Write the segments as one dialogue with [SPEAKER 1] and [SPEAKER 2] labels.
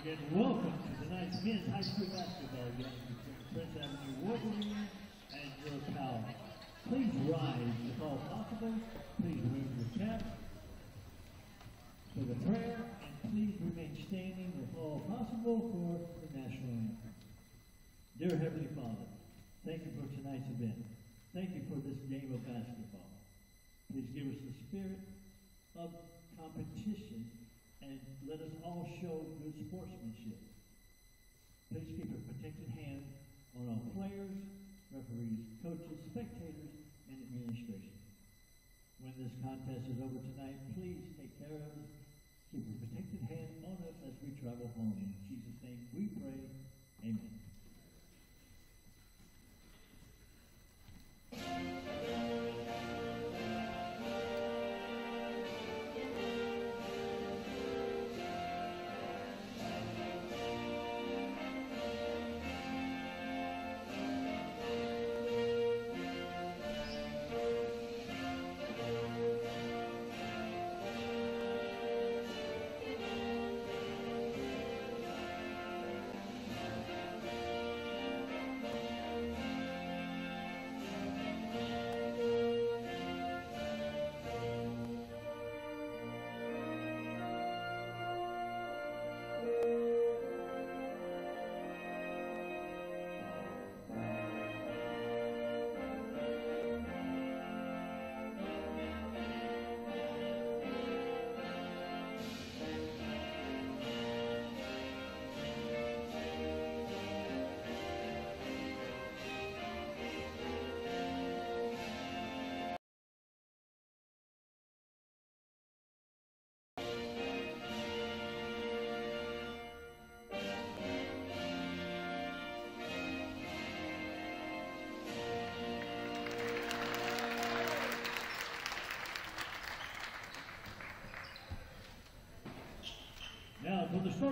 [SPEAKER 1] Again, welcome to tonight's men's high school basketball game between Prince Avenue Wolverine and your pal. Please rise if all possible. Please remove your cap for the prayer, and please remain standing if all possible for the national anthem. Dear Heavenly Father, thank you for tonight's event. Thank you for this game of basketball. Please give us the spirit of and let us all show good sportsmanship. Please keep a protected hand on all players, referees, coaches, spectators, and administration. When this contest is over tonight, please take care of us. Keep a protected hand on us as we travel home. In Jesus' name we pray.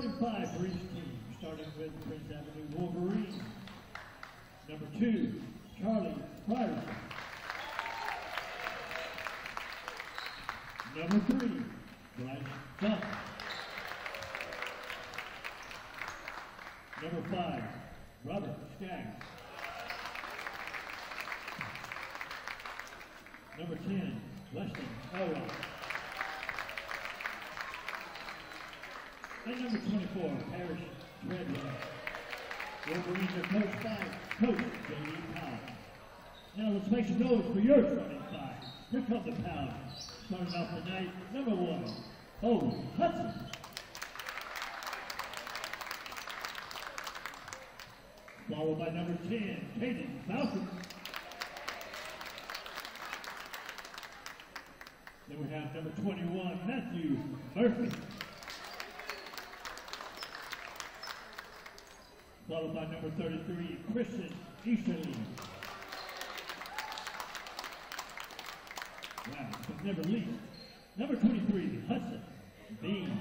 [SPEAKER 1] 45 for each team, starting with Prince Avenue Wolverine. Number two, Charlie Pryor. Number three, Are coached by Coach J.D. Powell. Now let's make some noise for your starting five. Here come the Powell. Starting off the night, number one, Owen Hudson. Followed by number 10, Caden Falcon. Then we have number 21, Matthew Murphy. Number 33, Christian Easterly. Wow, but never least, number 23, Hudson Bean.